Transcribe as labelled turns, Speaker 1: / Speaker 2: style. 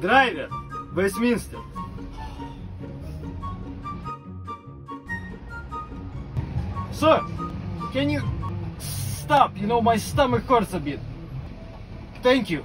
Speaker 1: Driver, Westminster. Sir, can you stop? You know, my stomach hurts a bit. Thank you.